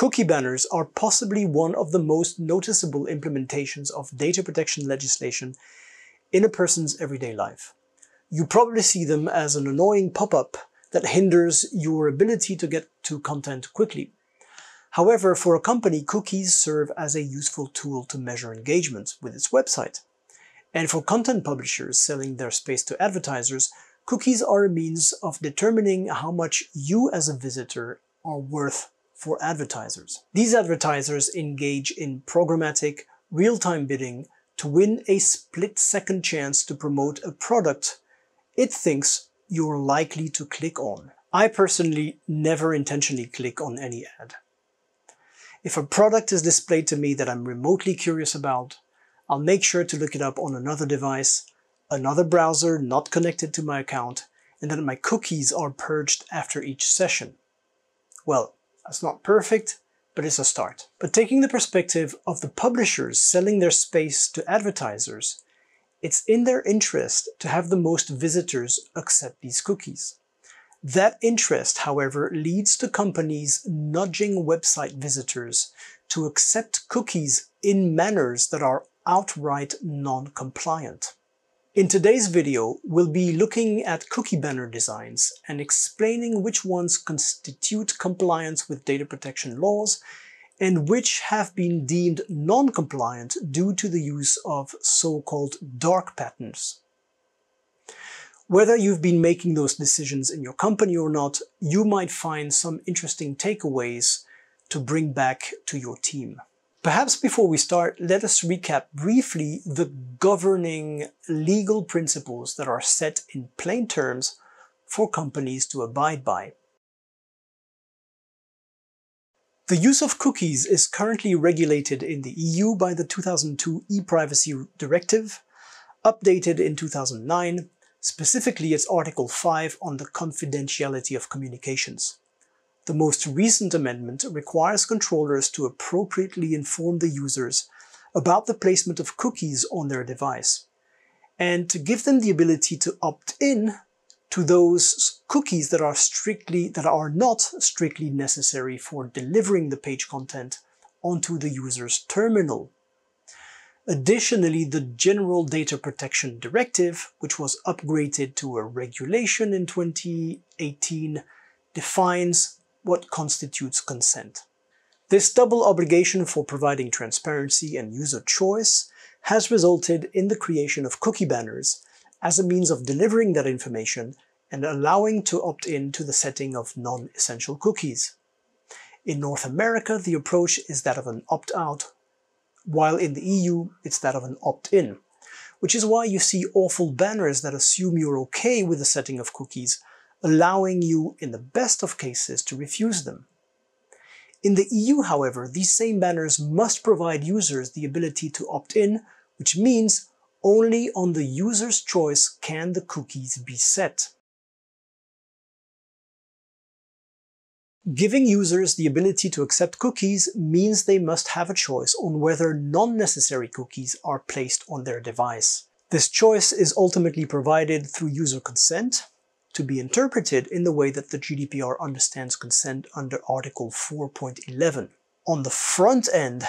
Cookie banners are possibly one of the most noticeable implementations of data protection legislation in a person's everyday life. You probably see them as an annoying pop-up that hinders your ability to get to content quickly. However, for a company, cookies serve as a useful tool to measure engagement with its website. And for content publishers selling their space to advertisers, cookies are a means of determining how much you as a visitor are worth for advertisers. These advertisers engage in programmatic, real-time bidding to win a split-second chance to promote a product it thinks you're likely to click on. I personally never intentionally click on any ad. If a product is displayed to me that I'm remotely curious about, I'll make sure to look it up on another device, another browser not connected to my account, and that my cookies are purged after each session. Well, that's not perfect, but it's a start. But taking the perspective of the publishers selling their space to advertisers, it's in their interest to have the most visitors accept these cookies. That interest, however, leads to companies nudging website visitors to accept cookies in manners that are outright non-compliant. In today's video, we'll be looking at cookie banner designs and explaining which ones constitute compliance with data protection laws and which have been deemed non-compliant due to the use of so-called dark patterns. Whether you've been making those decisions in your company or not, you might find some interesting takeaways to bring back to your team. Perhaps before we start, let us recap briefly the governing legal principles that are set in plain terms for companies to abide by. The use of cookies is currently regulated in the EU by the 2002 e-privacy directive, updated in 2009, specifically its Article 5 on the confidentiality of communications. The most recent amendment requires controllers to appropriately inform the users about the placement of cookies on their device, and to give them the ability to opt in to those cookies that are strictly that are not strictly necessary for delivering the page content onto the user's terminal. Additionally, the General Data Protection Directive, which was upgraded to a regulation in 2018, defines what constitutes consent. This double obligation for providing transparency and user choice has resulted in the creation of cookie banners as a means of delivering that information and allowing to opt in to the setting of non-essential cookies. In North America, the approach is that of an opt-out, while in the EU, it's that of an opt-in, which is why you see awful banners that assume you're okay with the setting of cookies allowing you, in the best of cases, to refuse them. In the EU, however, these same banners must provide users the ability to opt in, which means only on the user's choice can the cookies be set. Giving users the ability to accept cookies means they must have a choice on whether non-necessary cookies are placed on their device. This choice is ultimately provided through user consent, to be interpreted in the way that the GDPR understands consent under Article 4.11. On the front end,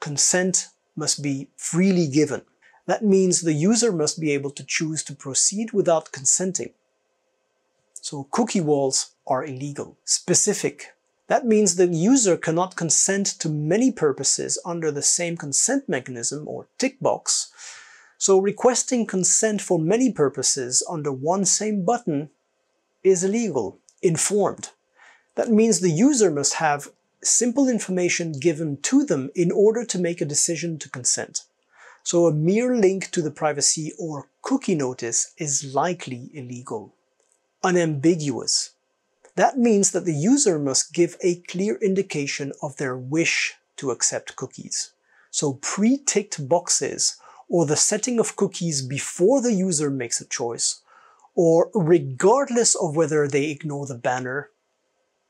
consent must be freely given. That means the user must be able to choose to proceed without consenting. So cookie walls are illegal. Specific. That means the user cannot consent to many purposes under the same consent mechanism or tick box so requesting consent for many purposes under one same button is illegal. Informed. That means the user must have simple information given to them in order to make a decision to consent. So a mere link to the privacy or cookie notice is likely illegal. Unambiguous. That means that the user must give a clear indication of their wish to accept cookies. So pre-ticked boxes or the setting of cookies before the user makes a choice, or regardless of whether they ignore the banner,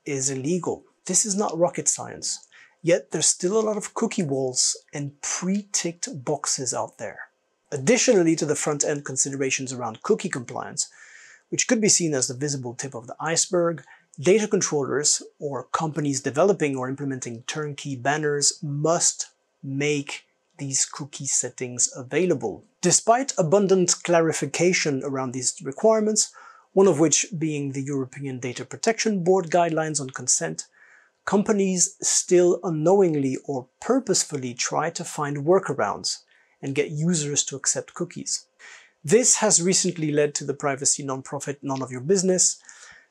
is illegal. This is not rocket science. Yet there's still a lot of cookie walls and pre-ticked boxes out there. Additionally to the front-end considerations around cookie compliance, which could be seen as the visible tip of the iceberg, data controllers or companies developing or implementing turnkey banners must make these cookie settings available. Despite abundant clarification around these requirements, one of which being the European Data Protection Board guidelines on consent, companies still unknowingly or purposefully try to find workarounds and get users to accept cookies. This has recently led to the privacy nonprofit None of Your Business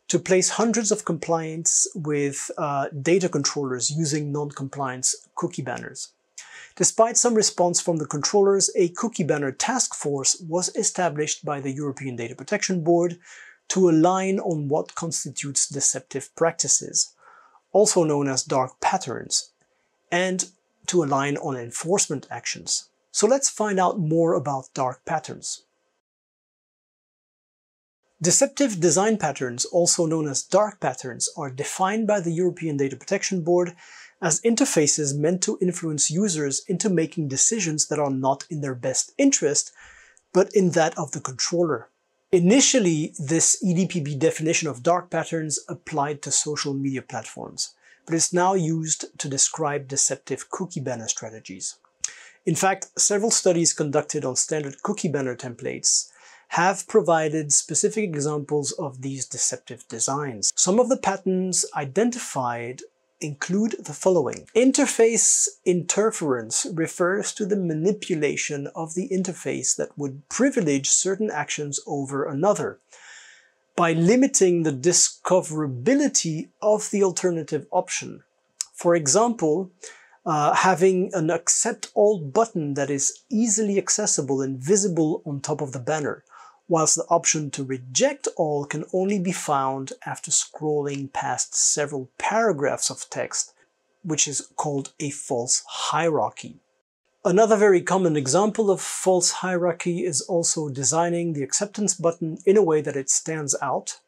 to place hundreds of complaints with uh, data controllers using non-compliance cookie banners. Despite some response from the controllers, a cookie banner task force was established by the European Data Protection Board to align on what constitutes deceptive practices, also known as dark patterns, and to align on enforcement actions. So let's find out more about dark patterns. Deceptive design patterns, also known as dark patterns, are defined by the European Data Protection Board as interfaces meant to influence users into making decisions that are not in their best interest, but in that of the controller. Initially, this EDPB definition of dark patterns applied to social media platforms, but is now used to describe deceptive cookie banner strategies. In fact, several studies conducted on standard cookie banner templates have provided specific examples of these deceptive designs. Some of the patterns identified include the following. Interface interference refers to the manipulation of the interface that would privilege certain actions over another by limiting the discoverability of the alternative option. For example, uh, having an accept all button that is easily accessible and visible on top of the banner, whilst the option to reject all can only be found after scrolling past several paragraphs of text, which is called a false hierarchy. Another very common example of false hierarchy is also designing the acceptance button in a way that it stands out,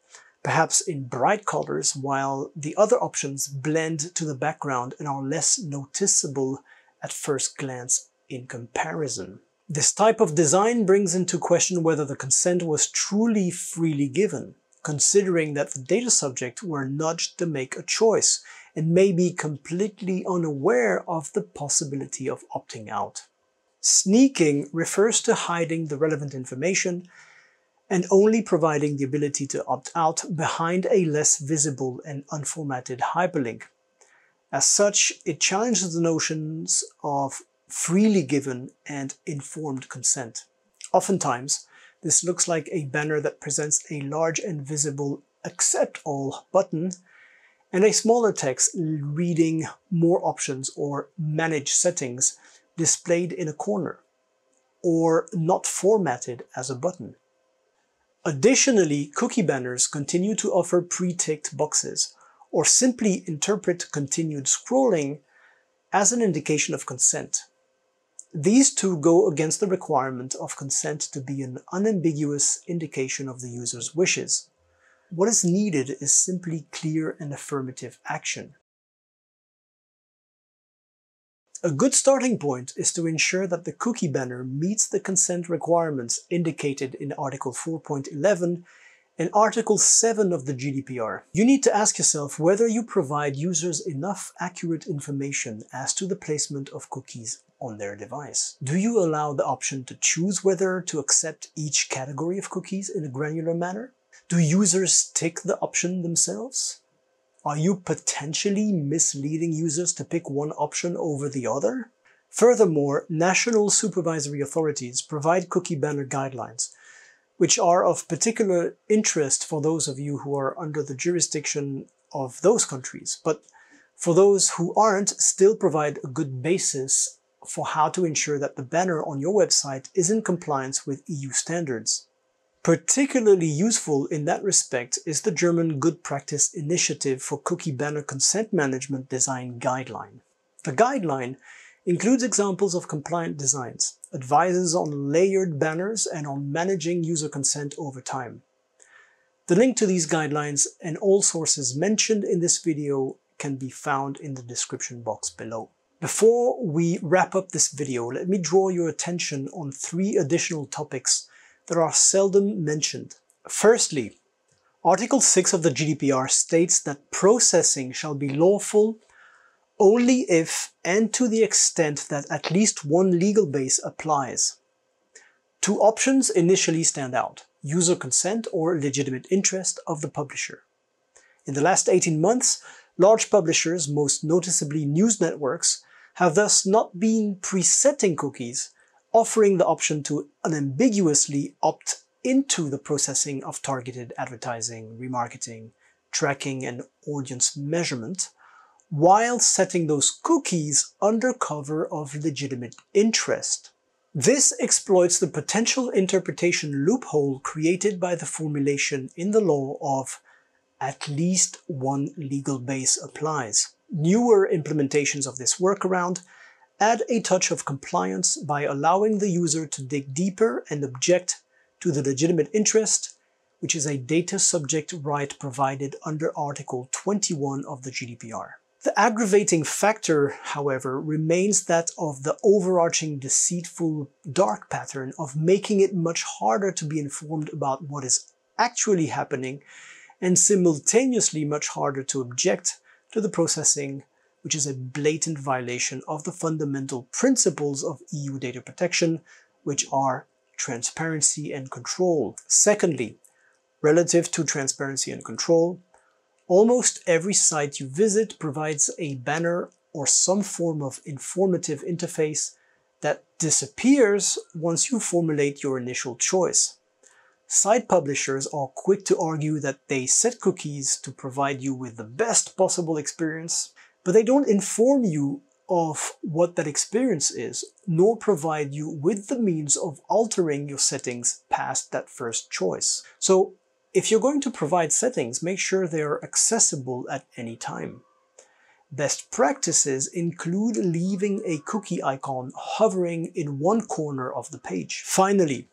perhaps in bright colors, while the other options blend to the background and are less noticeable at first glance in comparison. This type of design brings into question whether the consent was truly freely given, considering that the data subject were nudged to make a choice and may be completely unaware of the possibility of opting out. Sneaking refers to hiding the relevant information and only providing the ability to opt out behind a less visible and unformatted hyperlink. As such, it challenges the notions of freely given and informed consent. Oftentimes, this looks like a banner that presents a large and visible accept all button and a smaller text reading more options or manage settings displayed in a corner or not formatted as a button. Additionally, cookie banners continue to offer pre-ticked boxes or simply interpret continued scrolling as an indication of consent. These two go against the requirement of consent to be an unambiguous indication of the user's wishes. What is needed is simply clear and affirmative action. A good starting point is to ensure that the cookie banner meets the consent requirements indicated in Article 4.11 and Article 7 of the GDPR. You need to ask yourself whether you provide users enough accurate information as to the placement of cookies on their device. Do you allow the option to choose whether to accept each category of cookies in a granular manner? Do users tick the option themselves? Are you potentially misleading users to pick one option over the other? Furthermore, national supervisory authorities provide cookie banner guidelines, which are of particular interest for those of you who are under the jurisdiction of those countries, but for those who aren't, still provide a good basis for how to ensure that the banner on your website is in compliance with EU standards. Particularly useful in that respect is the German Good Practice Initiative for Cookie Banner Consent Management Design Guideline. The guideline includes examples of compliant designs, advises on layered banners, and on managing user consent over time. The link to these guidelines and all sources mentioned in this video can be found in the description box below. Before we wrap up this video, let me draw your attention on three additional topics that are seldom mentioned. Firstly, Article 6 of the GDPR states that processing shall be lawful only if and to the extent that at least one legal base applies. Two options initially stand out, user consent or legitimate interest of the publisher. In the last 18 months, large publishers, most noticeably news networks, have thus not been presetting cookies, offering the option to unambiguously opt into the processing of targeted advertising, remarketing, tracking, and audience measurement, while setting those cookies under cover of legitimate interest. This exploits the potential interpretation loophole created by the formulation in the law of at least one legal base applies. Newer implementations of this workaround add a touch of compliance by allowing the user to dig deeper and object to the legitimate interest, which is a data subject right provided under Article 21 of the GDPR. The aggravating factor, however, remains that of the overarching deceitful dark pattern of making it much harder to be informed about what is actually happening and simultaneously much harder to object to the processing, which is a blatant violation of the fundamental principles of EU data protection, which are transparency and control. Secondly, relative to transparency and control, almost every site you visit provides a banner or some form of informative interface that disappears once you formulate your initial choice. Site publishers are quick to argue that they set cookies to provide you with the best possible experience, but they don't inform you of what that experience is, nor provide you with the means of altering your settings past that first choice. So if you're going to provide settings, make sure they are accessible at any time. Best practices include leaving a cookie icon hovering in one corner of the page. Finally,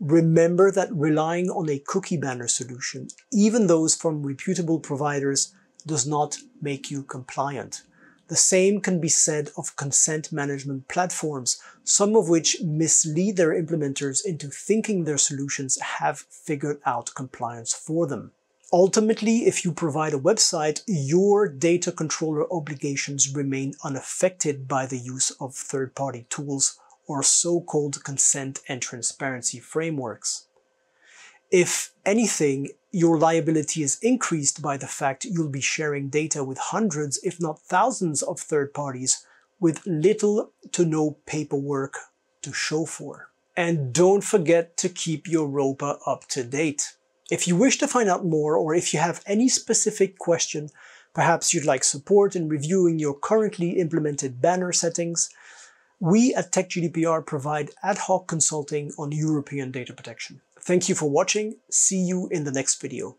remember that relying on a cookie banner solution, even those from reputable providers, does not make you compliant. The same can be said of consent management platforms, some of which mislead their implementers into thinking their solutions have figured out compliance for them. Ultimately, if you provide a website, your data controller obligations remain unaffected by the use of third-party tools or so-called consent and transparency frameworks. If anything, your liability is increased by the fact you'll be sharing data with hundreds, if not thousands of third parties with little to no paperwork to show for. And don't forget to keep your ROPA up to date. If you wish to find out more or if you have any specific question, perhaps you'd like support in reviewing your currently implemented banner settings, we at TechGDPR provide ad hoc consulting on European data protection. Thank you for watching. See you in the next video.